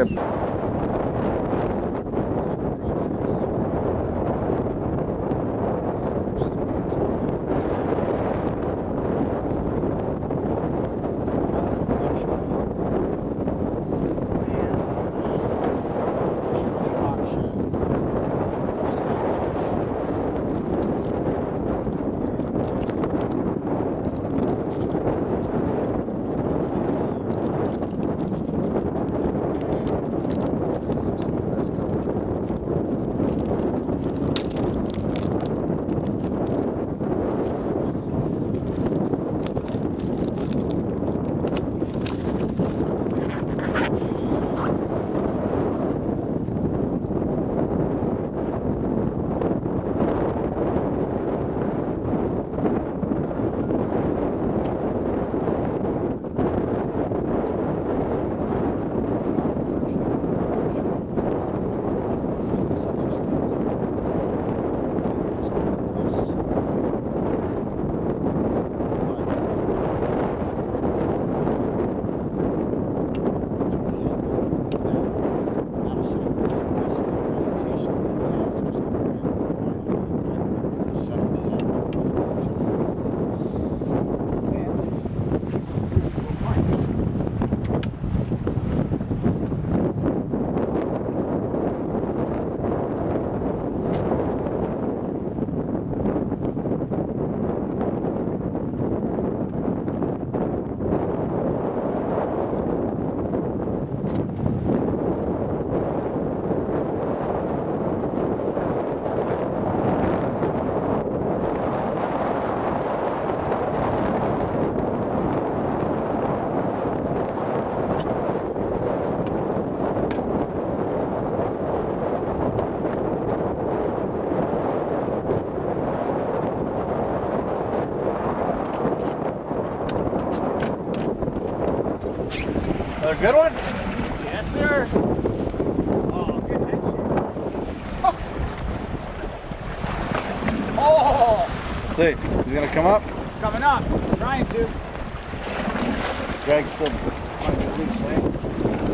Кэп. A good one? Yes, sir. Oh, good head Oh! Let's see. He's gonna come up. Coming up. Trying to. Drag's still loose, eh?